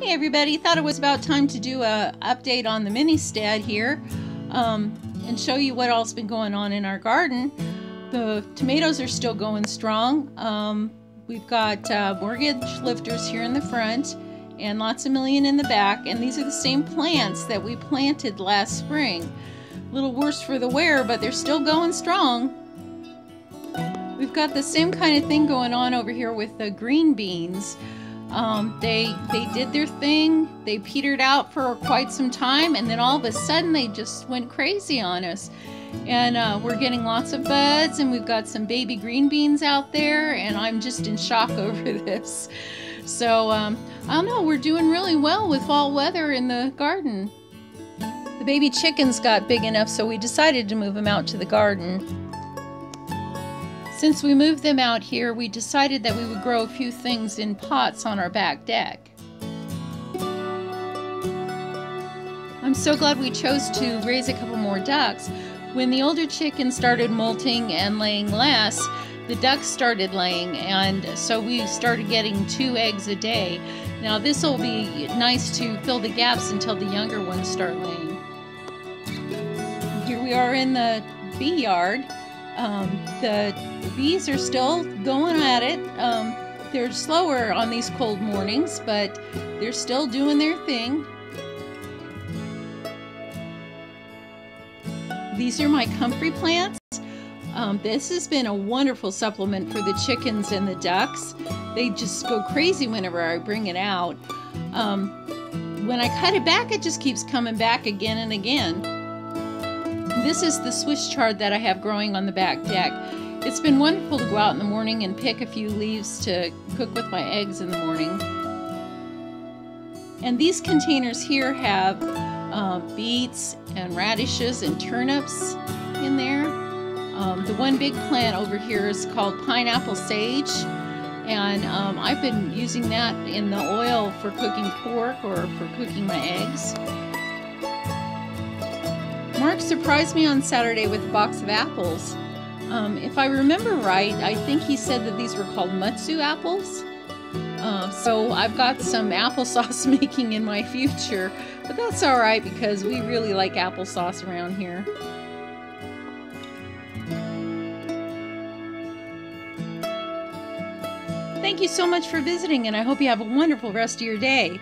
Hey everybody, thought it was about time to do a update on the mini stead here um, and show you what all's been going on in our garden. The tomatoes are still going strong. Um, we've got uh, mortgage lifters here in the front and lots of million in the back and these are the same plants that we planted last spring. A little worse for the wear but they're still going strong. We've got the same kind of thing going on over here with the green beans. Um, they they did their thing. They petered out for quite some time, and then all of a sudden they just went crazy on us. And uh, we're getting lots of buds, and we've got some baby green beans out there, and I'm just in shock over this. So um, I don't know. We're doing really well with fall weather in the garden. The baby chickens got big enough, so we decided to move them out to the garden. Since we moved them out here, we decided that we would grow a few things in pots on our back deck. I'm so glad we chose to raise a couple more ducks. When the older chickens started molting and laying less, the ducks started laying, and so we started getting two eggs a day. Now, this will be nice to fill the gaps until the younger ones start laying. Here we are in the bee yard. Um, the bees are still going at it. Um, they're slower on these cold mornings, but they're still doing their thing. These are my comfrey plants. Um, this has been a wonderful supplement for the chickens and the ducks. They just go crazy whenever I bring it out. Um, when I cut it back, it just keeps coming back again and again. This is the Swiss chard that I have growing on the back deck. It's been wonderful to go out in the morning and pick a few leaves to cook with my eggs in the morning. And these containers here have uh, beets and radishes and turnips in there. Um, the one big plant over here is called pineapple sage and um, I've been using that in the oil for cooking pork or for cooking my eggs. Mark surprised me on Saturday with a box of apples. Um, if I remember right, I think he said that these were called Mutsu apples. Uh, so I've got some applesauce making in my future, but that's alright because we really like applesauce around here. Thank you so much for visiting, and I hope you have a wonderful rest of your day.